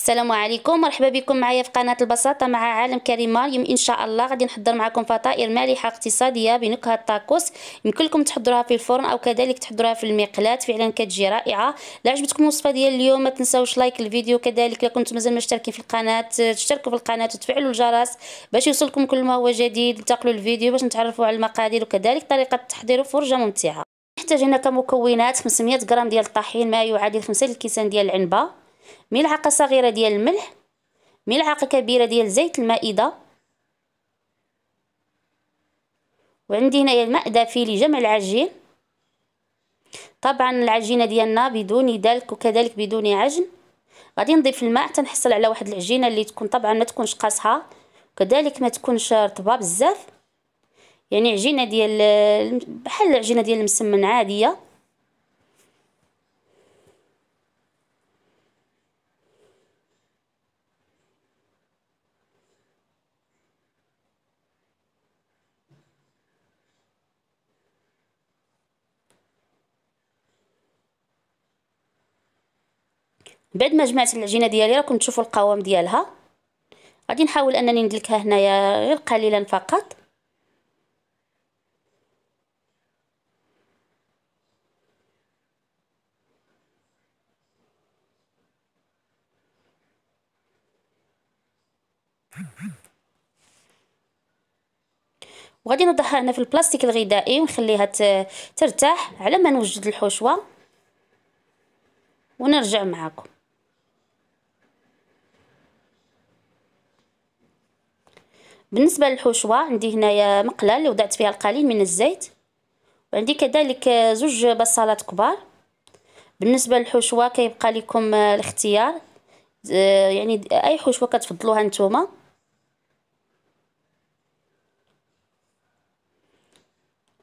السلام عليكم. مرحبا بكم معايا في قناة البساطة مع عالم كريمه اليوم إن شاء الله غادي نحضر معكم فطائر مالحة اقتصادية بنكهة طاكوس يمكن لكم تحضروها في الفرن أو كذلك تحضروها في المقلاة فعلا كتجي رائعة. لا عجبتكم الوصفة ديال اليوم ما تنساوش لايك الفيديو. كذلك إلا كنتم مازال مشتركين في القناة تشتركوا في القناة وتفعلوا الجرس باش يوصلكم كل ما هو جديد. انتقلوا الفيديو باش نتعرفوا على المقادير وكذلك طريقة التحضير فرجه ممتعة. نحتاج هنا كمكونات 500 غرام ديال الطحين ما يعادل 5 الكيسان ديال العنبة. ملعقة صغيرة ديال الملح ملعقة كبيرة ديال زيت المائدة وعندي هنايا الماء دافي لجمع العجين. طبعا العجينة ديالنا بدون دلك وكذلك بدون عجن. غادي نضيف الماء حتى نحصل على واحد العجينة اللي تكون طبعا ما تكونش قاصحة وكذلك ما تكونش رطبة بزاف. يعني عجينة ديال بحال العجينة ديال المسمن عادية. بعد ما جمعت العجينه ديالي راكم تشوفوا القوام ديالها. غادي نحاول أنني ندلكها هنايا غير قليلا فقط. وغادي نوضعها هنا في البلاستيك الغذائي ونخليها ترتاح على ما نوجد الحشوة. ونرجع معكم بالنسبة للحشوه عندي هنايا مقلة اللي وضعت فيها القليل من الزيت وعندي كذلك زوج بصلات كبار. بالنسبة للحشوه كيبقى لكم الاختيار يعني أي حشوه كتفضلوها نتوما.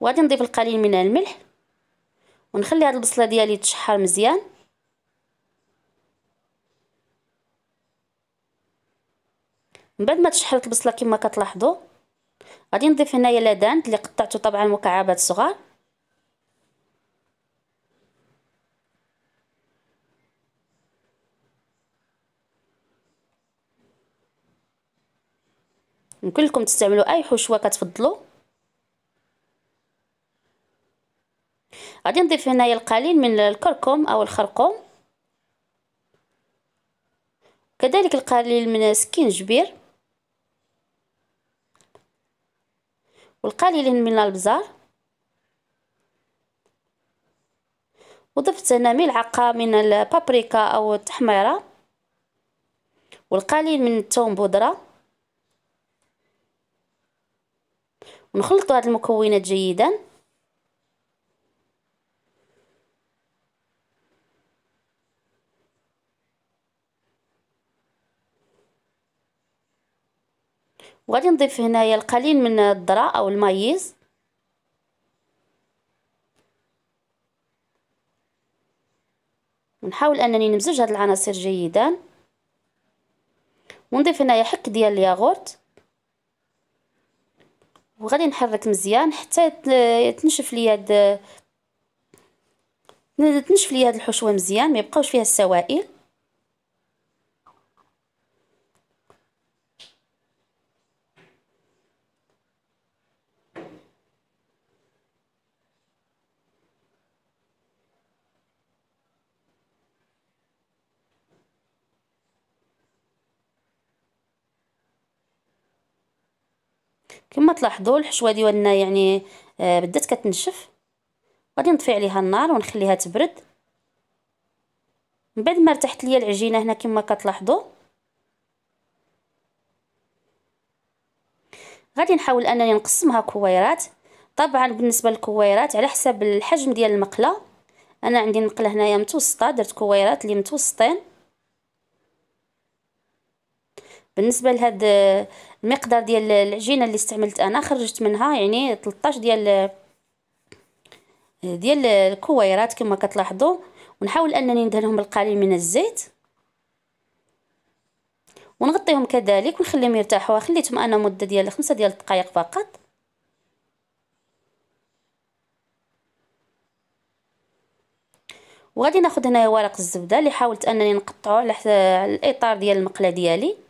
وغادي نضيف القليل من الملح ونخلي هاد البصلة ديالي تشحر مزيان. من بعد ما تشحرت البصلة كما كتلاحظوا غادي نضيف هنايا لدان اللي قطعته طبعا مكعبات صغار يمكن لكم تستعملوا أي حشوه كتفضلوا غادي نضيف هنايا القليل من الكركم أو الخرقوم. كذلك القليل من السكينجبير والقليل من الابزار وضفت هنا ملعقة من البابريكا أو التحميرة. والقليل من الثوم بودرة. ونخلط هذه المكونات جيدا. وغادي نضيف هنايا القليل من الذرة أو المايز. ونحاول أنني نمزج هاد العناصر جيدا. ونضيف هنايا حك ديال الياغورت. وغادي نحرك مزيان حتى تنشف لي هاد تنشف لي هاد الحشوة مزيان ما يبقاوش فيها السوائل. كما تلاحظوا الحشوة ديالنا يعني آه بدات كتنشف. غادي نطفي عليها النار ونخليها تبرد. من بعد ما ارتحت ليا العجينة هنا كما كتلاحظوا غادي نحاول أنني نقسمها كويرات. طبعا بالنسبة للكويرات على حسب الحجم ديال المقلة أنا عندي المقلة هنايا متوسطة درت كويرات اللي متوسطين. بالنسبة لهاد المقدار ديال العجينة اللي استعملت أنا خرجت منها يعني 13 ديال ديال الكويرات كما كتلاحظوا. ونحاول أنني ندهنهم بالقليل من الزيت. ونغطيهم كذلك ونخليهم يرتاحوا. خليتهم أنا مدة ديال خمسة ديال الدقائق فقط. وغادي ناخذ هنايا ورق الزبدة اللي حاولت أنني نقطعه على الإطار ديال المقلة ديالي.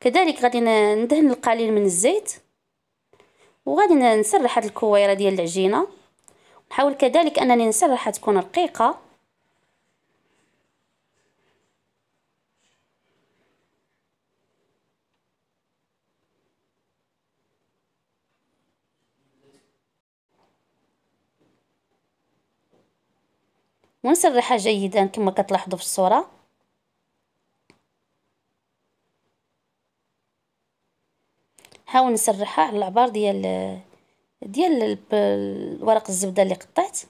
كذلك غادي ندهن القليل من الزيت وغادي نسرح هاد الكويرة ديال العجينة. نحاول كذلك أنني نسرحها تكون رقيقة. ونسرحها جيدا كما كتلاحظوا في الصورة. نحاول نسرحها على العبار ديال ديال ورق الزبدة اللي قطعت.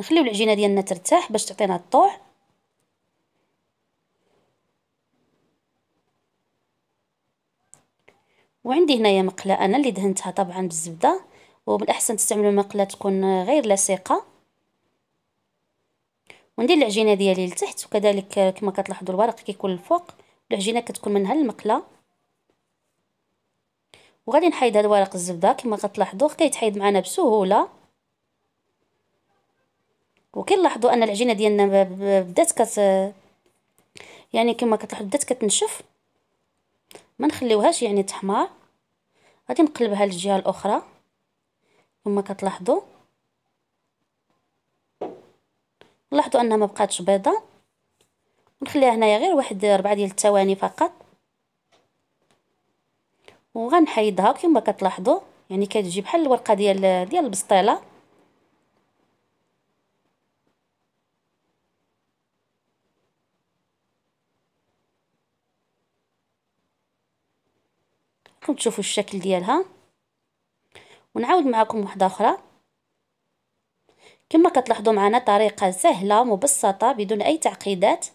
نخليو العجينة ديالنا ترتاح باش تعطينا الطوع. وعندي هنايا مقله أنا اللي دهنتها طبعا بالزبدة. وبالأحسن تستعملوا مقله تكون غير لاصقه وندير العجينة ديالي لتحت وكذلك كما كتلاحظوا الورق كيكون الفوق العجينة كتكون منها المقلة. وغادي نحيد هذا ورق الزبدة كما كتلاحظوا كيتحيد معنا بسهولة. وكنلاحظوا أن العجينة ديالنا بدات كت يعني كما كتلاحظوا بدات كتنشف. ما نخليوهاش يعني تحمار غادي نقلبها للجهة الأخرى. كما كتلاحظوا لاحظوا أنها ما بقاتش بيضة. ونخليها هنايا غير واحد ربعة ديال الثواني فقط. وغنحيدها كما كتلاحظوا يعني كتجي بحال الورقة ديال ديال البسطيلة. راكم تشوفوا الشكل ديالها. ونعاود معكم واحدة أخرى. كما كتلاحظوا معنا طريقة سهلة مبسطة بدون أي تعقيدات.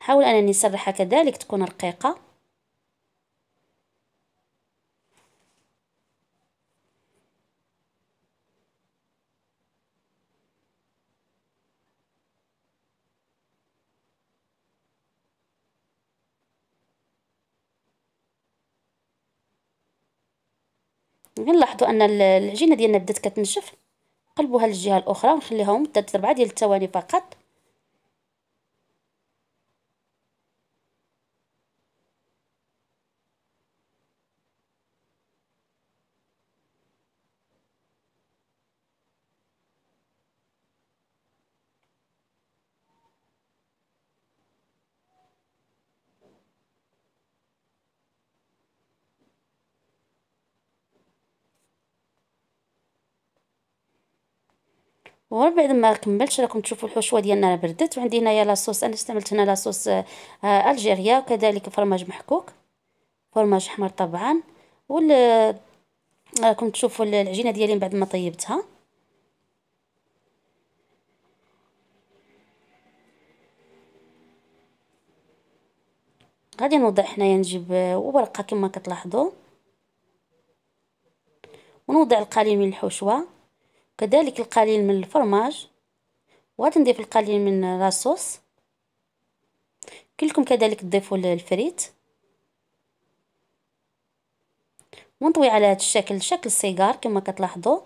حاول أنني نسرحها كذلك تكون رقيقة. نلاحظوا أن العجينة ديالنا بدات كتنشف قلبوها للجهة الأخرى ونخليها مدة 4 ديال الثواني فقط. وبعد ما كملتش راكم تشوفوا الحشوة ديالنا بردت. وعندي هنايا لاصوص أنا استعملت هنا لاصوص آه ألجيريا. وكذلك فرماج محكوك. فرماج أحمر طبعا. وال راكم تشوفوا العجينة ديالي من بعد ما طيبتها. غادي نوضع حنايا نجيب ورقة كما كتلاحظوا. ونوضع القليل من الحشوة. كذلك القليل من الفرماج وغادي نضيف القليل من لاصوص كلكم كذلك تضيفوا الفريت. ونطوي على هذا الشكل شكل السيجار كما كتلاحظوا.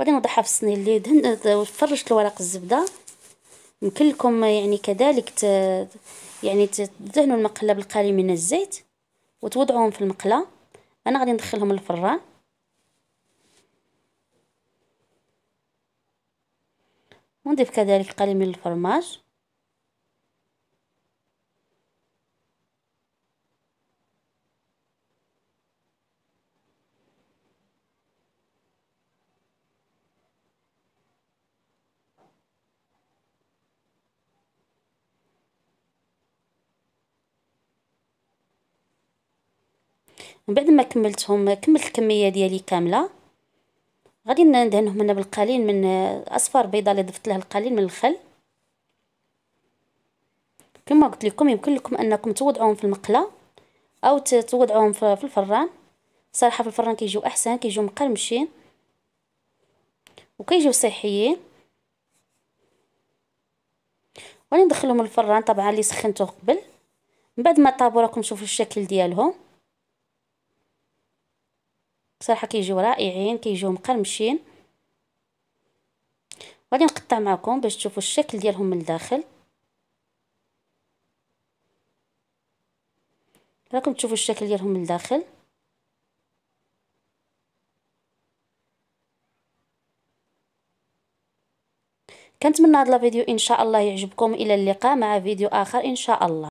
وغادي نوضعها في الصينية اللي دهن فرشت الورق الزبدة. يمكن لكم يعني كذلك ت... يعني تدهنوا المقلة بالقليل من الزيت وتوضعوهم في المقلة. أنا غادي ندخلهم للفران ونضيف كذلك قليل من الفرماج. من بعد ما كملتهم كملت الكمية ديالي كاملة. غادي ندهنهم هنا بالقليل من اصفر بيضه اللي ضفت لها القليل من الخل. كما قلت لكم يمكن لكم أنكم توضعوهم في المقلة أو توضعوهم في الفران. صراحة في الفران كيجيو أحسن كيجيو مقرمشين وكيجيو صحيين. غادي ندخلهم الفران طبعا اللي سخنته قبل. من بعد ما طابوا راكم تشوفوا الشكل ديالهم. بصراحة كيجيو رائعين كيجيو مقرمشين. غادي نقطع معكم باش تشوفوا الشكل ديالهم من الداخل. راكم تشوفوا الشكل ديالهم من الداخل. كنتمنى هذا الفيديو إن شاء الله يعجبكم. إلى اللقاء مع فيديو آخر إن شاء الله.